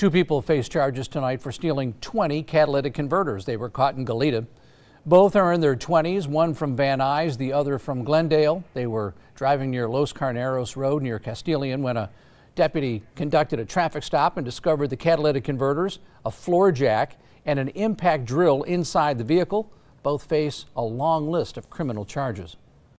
Two people face charges tonight for stealing 20 catalytic converters. They were caught in Goleta. Both are in their 20s, one from Van Nuys, the other from Glendale. They were driving near Los Carneros Road near Castilian when a deputy conducted a traffic stop and discovered the catalytic converters, a floor jack, and an impact drill inside the vehicle. Both face a long list of criminal charges.